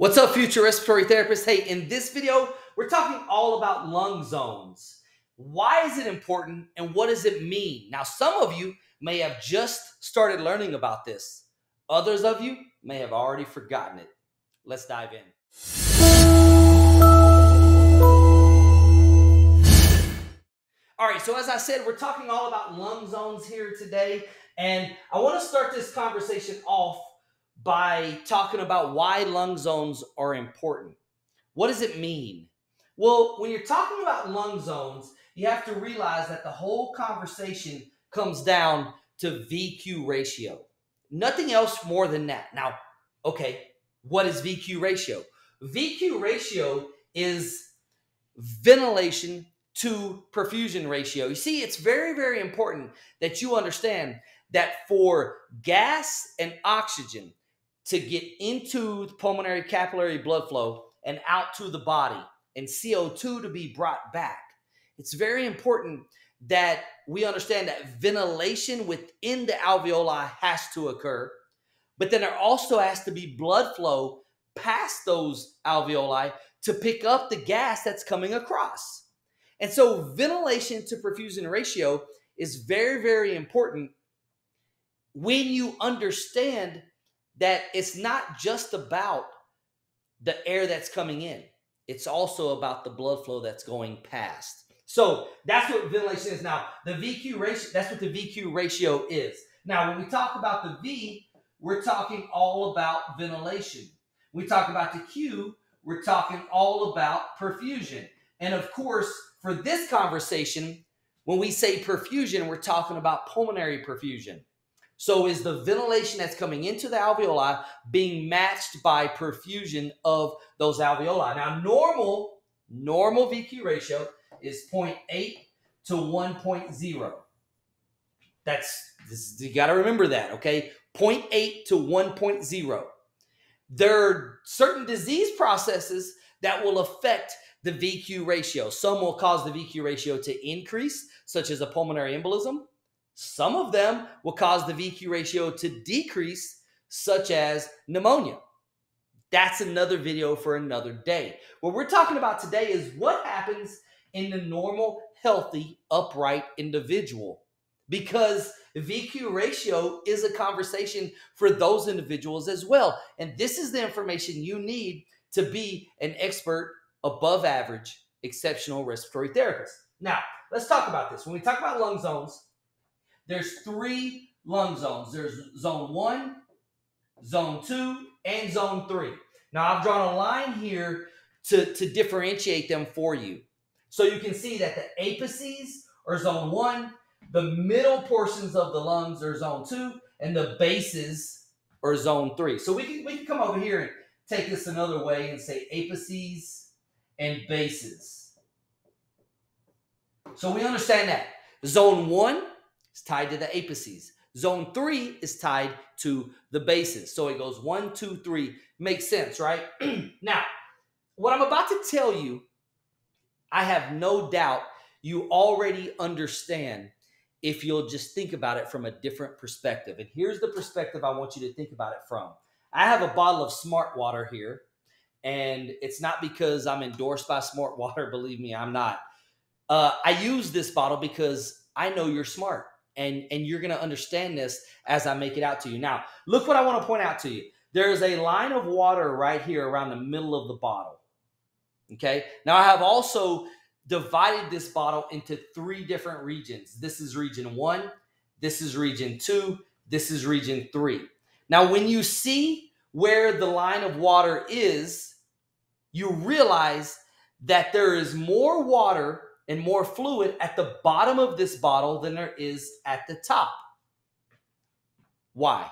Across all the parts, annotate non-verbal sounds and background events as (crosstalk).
What's up, future respiratory therapists? Hey, in this video, we're talking all about lung zones. Why is it important and what does it mean? Now, some of you may have just started learning about this. Others of you may have already forgotten it. Let's dive in. All right, so as I said, we're talking all about lung zones here today. And I want to start this conversation off by talking about why lung zones are important. What does it mean? Well, when you're talking about lung zones, you have to realize that the whole conversation comes down to VQ ratio. Nothing else more than that. Now, okay, what is VQ ratio? VQ ratio is ventilation to perfusion ratio. You see, it's very, very important that you understand that for gas and oxygen, to get into the pulmonary capillary blood flow and out to the body and CO2 to be brought back. It's very important that we understand that ventilation within the alveoli has to occur, but then there also has to be blood flow past those alveoli to pick up the gas that's coming across. And so, ventilation to perfusion ratio is very, very important when you understand that it's not just about the air that's coming in, it's also about the blood flow that's going past. So that's what ventilation is. Now, the VQ ratio, that's what the VQ ratio is. Now, when we talk about the V, we're talking all about ventilation. We talk about the Q, we're talking all about perfusion. And of course, for this conversation, when we say perfusion, we're talking about pulmonary perfusion. So is the ventilation that's coming into the alveoli being matched by perfusion of those alveoli? Now, normal, normal VQ ratio is 0.8 to 1.0. That's, this, you got to remember that, okay? 0.8 to 1.0. There are certain disease processes that will affect the VQ ratio. Some will cause the VQ ratio to increase, such as a pulmonary embolism. Some of them will cause the VQ ratio to decrease, such as pneumonia. That's another video for another day. What we're talking about today is what happens in the normal, healthy, upright individual. Because VQ ratio is a conversation for those individuals as well. And this is the information you need to be an expert, above average, exceptional respiratory therapist. Now, let's talk about this. When we talk about lung zones, there's three lung zones. There's zone one, zone two, and zone three. Now I've drawn a line here to, to differentiate them for you. So you can see that the apices are zone one, the middle portions of the lungs are zone two, and the bases are zone three. So we can we can come over here and take this another way and say apices and bases. So we understand that. Zone one is tied to the apices. Zone three is tied to the bases. So it goes one, two, three. Makes sense, right? (clears throat) now, what I'm about to tell you, I have no doubt you already understand if you'll just think about it from a different perspective. And here's the perspective I want you to think about it from. I have a bottle of smart water here, and it's not because I'm endorsed by smart (laughs) water. Believe me, I'm not. Uh, I use this bottle because I know you're smart and and you're going to understand this as I make it out to you. Now, look what I want to point out to you. There is a line of water right here around the middle of the bottle. Okay? Now I have also divided this bottle into three different regions. This is region 1, this is region 2, this is region 3. Now when you see where the line of water is, you realize that there is more water and more fluid at the bottom of this bottle than there is at the top. Why?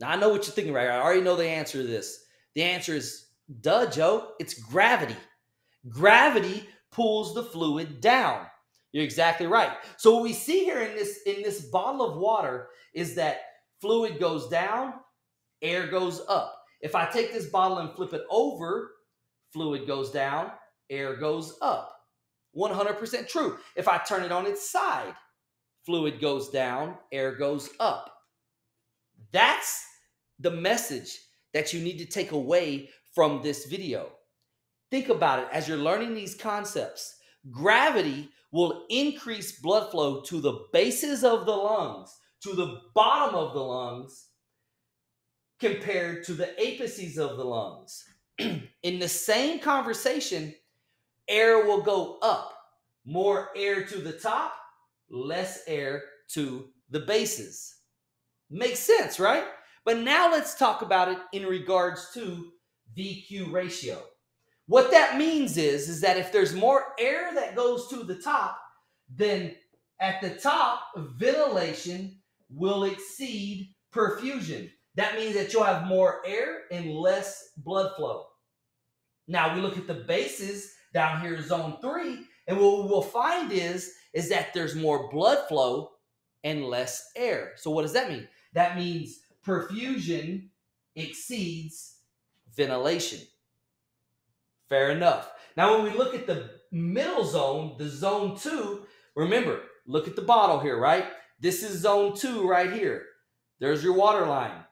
Now, I know what you're thinking, right? I already know the answer to this. The answer is duh, Joe. It's gravity. Gravity pulls the fluid down. You're exactly right. So what we see here in this in this bottle of water is that fluid goes down, air goes up. If I take this bottle and flip it over, fluid goes down, air goes up. 100% true. If I turn it on its side, fluid goes down, air goes up. That's the message that you need to take away from this video. Think about it as you're learning these concepts. Gravity will increase blood flow to the bases of the lungs, to the bottom of the lungs, compared to the apices of the lungs. (clears throat) In the same conversation, air will go up. More air to the top, less air to the bases. Makes sense, right? But now let's talk about it in regards to VQ ratio. What that means is, is that if there's more air that goes to the top, then at the top, ventilation will exceed perfusion. That means that you'll have more air and less blood flow. Now we look at the bases down here, zone three, and what we'll find is, is that there's more blood flow and less air. So what does that mean? That means perfusion exceeds ventilation. Fair enough. Now, when we look at the middle zone, the zone two, remember, look at the bottle here, right? This is zone two right here. There's your water line.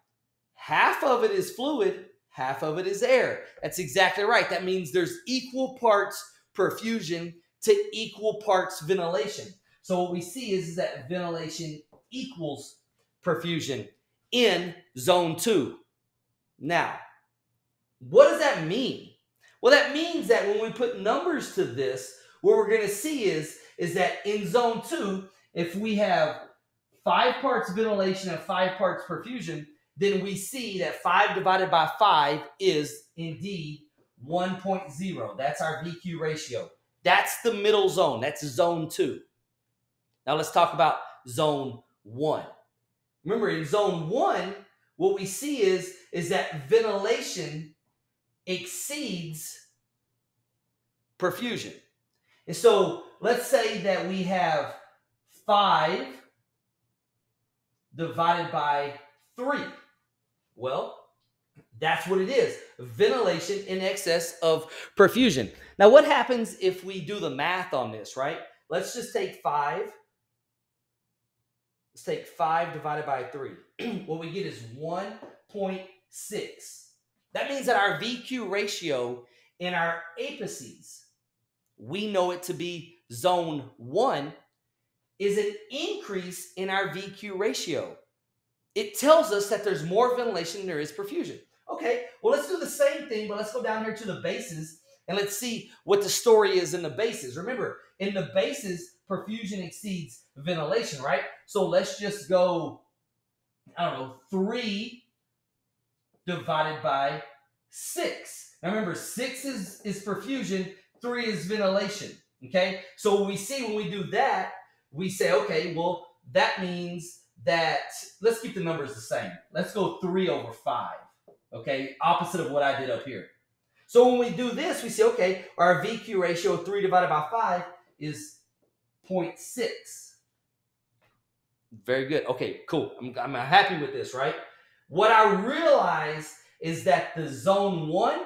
Half of it is fluid, half of it is air. That's exactly right. That means there's equal parts perfusion to equal parts ventilation. So what we see is, is that ventilation equals perfusion in zone two. Now, what does that mean? Well, that means that when we put numbers to this, what we're going to see is, is that in zone two, if we have five parts ventilation and five parts perfusion, then we see that 5 divided by 5 is indeed 1.0. That's our VQ ratio. That's the middle zone. That's zone 2. Now let's talk about zone 1. Remember, in zone 1, what we see is, is that ventilation exceeds perfusion. And so let's say that we have 5 divided by 3. Well, that's what it is ventilation in excess of perfusion. Now, what happens if we do the math on this, right? Let's just take 5. Let's take 5 divided by 3. (clears throat) what we get is 1.6. That means that our VQ ratio in our apices, we know it to be zone one, is an increase in our VQ ratio. It tells us that there's more ventilation than there is perfusion. Okay, well, let's do the same thing, but let's go down here to the bases and let's see what the story is in the bases. Remember, in the bases, perfusion exceeds ventilation, right? So let's just go, I don't know, three divided by 6. Now remember, 6 is, is perfusion, 3 is ventilation. Okay? So we see when we do that, we say, okay, well, that means that, let's keep the numbers the same. Let's go 3 over 5. Okay? Opposite of what I did up here. So when we do this, we say, okay, our VQ ratio of 3 divided by 5 is 0.6. Very good. Okay, cool. I'm, I'm happy with this, right? What I realize is that the zone one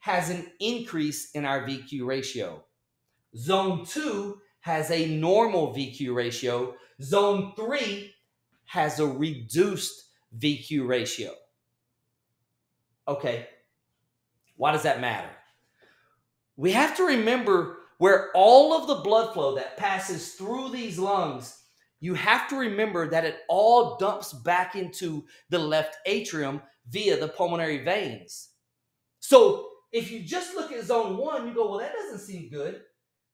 has an increase in our VQ ratio. Zone two has a normal VQ ratio. Zone three has a reduced VQ ratio. Okay, why does that matter? We have to remember where all of the blood flow that passes through these lungs you have to remember that it all dumps back into the left atrium via the pulmonary veins. So if you just look at zone one, you go, well, that doesn't seem good.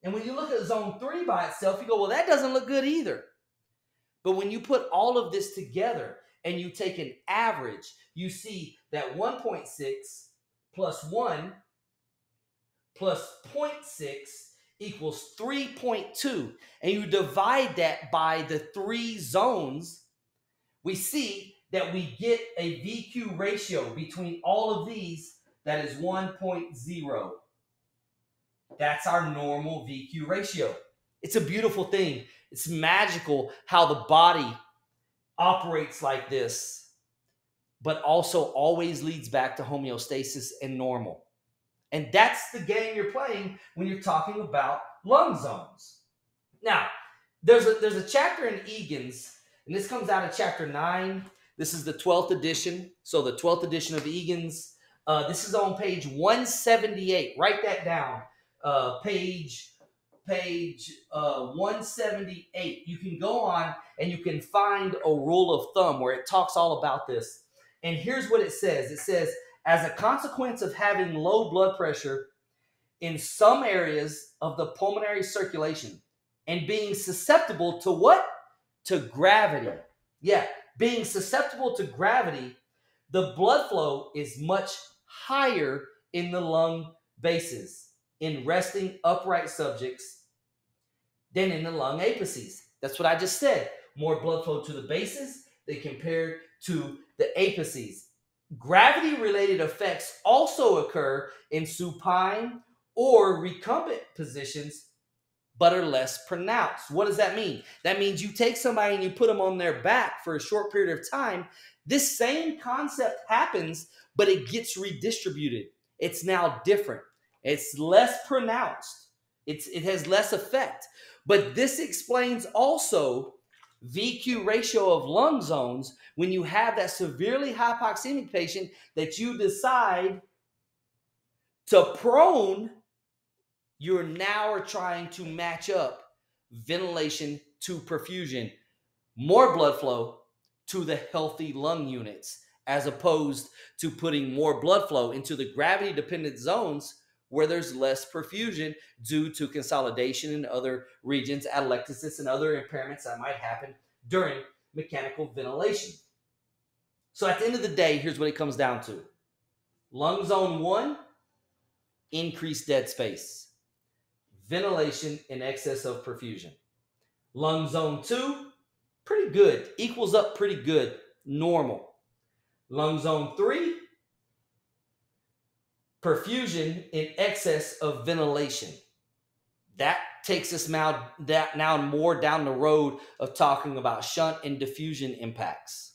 And when you look at zone three by itself, you go, well, that doesn't look good either. But when you put all of this together and you take an average, you see that 1.6 plus 1 plus 0.6 equals 3.2, and you divide that by the three zones, we see that we get a VQ ratio between all of these that is 1.0. That's our normal VQ ratio. It's a beautiful thing. It's magical how the body operates like this, but also always leads back to homeostasis and normal. And that's the game you're playing when you're talking about lung zones. Now, there's a, there's a chapter in Egan's, and this comes out of chapter 9. This is the 12th edition. So, the 12th edition of Egan's, Uh, this is on page 178. Write that down. Uh, page page uh, 178. You can go on and you can find a rule of thumb where it talks all about this. And here's what it says. It says, as a consequence of having low blood pressure in some areas of the pulmonary circulation and being susceptible to what? To gravity. Yeah, being susceptible to gravity, the blood flow is much higher in the lung bases in resting upright subjects than in the lung apices. That's what I just said. More blood flow to the bases than compared to the apices. Gravity related effects also occur in supine or recumbent positions, but are less pronounced. What does that mean? That means you take somebody and you put them on their back for a short period of time. This same concept happens, but it gets redistributed. It's now different. It's less pronounced. It's it has less effect. But this explains also VQ ratio of lung zones when you have that severely hypoxemic patient that you decide to prone, you're now are trying to match up ventilation to perfusion, more blood flow to the healthy lung units, as opposed to putting more blood flow into the gravity dependent zones where there's less perfusion due to consolidation in other regions, atelectasis, and other impairments that might happen during mechanical ventilation. So at the end of the day, here's what it comes down to. Lung zone one, increased dead space. Ventilation in excess of perfusion. Lung zone two, pretty good. Equals up pretty good. Normal. Lung zone three, perfusion in excess of ventilation. That takes us now that now more down the road of talking about shunt and diffusion impacts.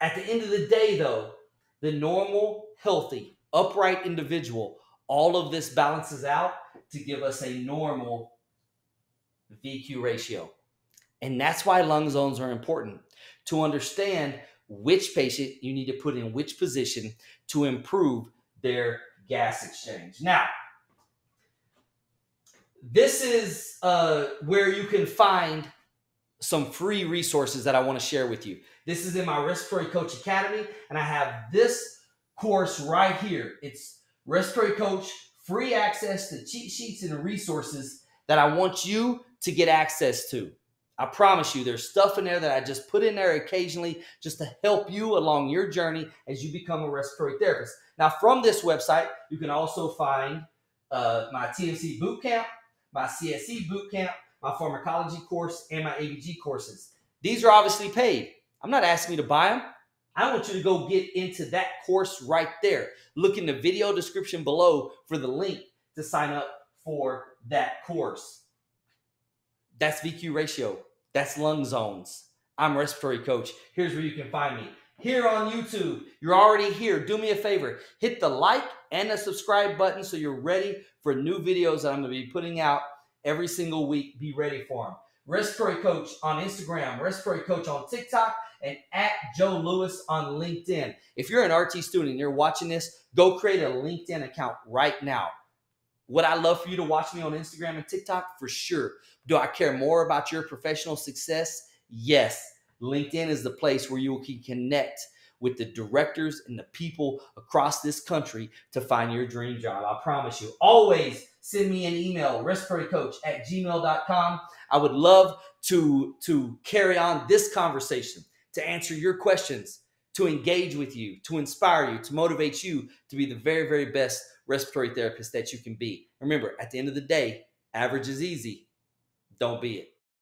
At the end of the day, though, the normal, healthy, upright individual, all of this balances out to give us a normal VQ ratio. And that's why lung zones are important to understand which patient you need to put in which position to improve their gas exchange. Now, this is uh, where you can find some free resources that I want to share with you. This is in my Respiratory Coach Academy, and I have this course right here. It's Respiratory Coach, free access to cheat sheets and resources that I want you to get access to. I promise you, there's stuff in there that I just put in there occasionally just to help you along your journey as you become a respiratory therapist. Now, from this website, you can also find uh, my TMC bootcamp, my CSE bootcamp, my pharmacology course, and my ABG courses. These are obviously paid. I'm not asking you to buy them. I want you to go get into that course right there. Look in the video description below for the link to sign up for that course. That's VQ ratio. That's lung zones. I'm respiratory coach. Here's where you can find me. Here on YouTube, you're already here. Do me a favor, hit the like and the subscribe button so you're ready for new videos that I'm going to be putting out every single week. Be ready for them. Respiratory Coach on Instagram, Respiratory Coach on TikTok, and at Joe Lewis on LinkedIn. If you're an RT student and you're watching this, go create a LinkedIn account right now. Would I love for you to watch me on Instagram and TikTok? For sure. Do I care more about your professional success? Yes. LinkedIn is the place where you can connect with the directors and the people across this country to find your dream job. I promise you. Always send me an email, respiratorycoach at gmail.com. I would love to, to carry on this conversation, to answer your questions, to engage with you, to inspire you, to motivate you to be the very, very best respiratory therapist that you can be. Remember, at the end of the day, average is easy. Don't be it.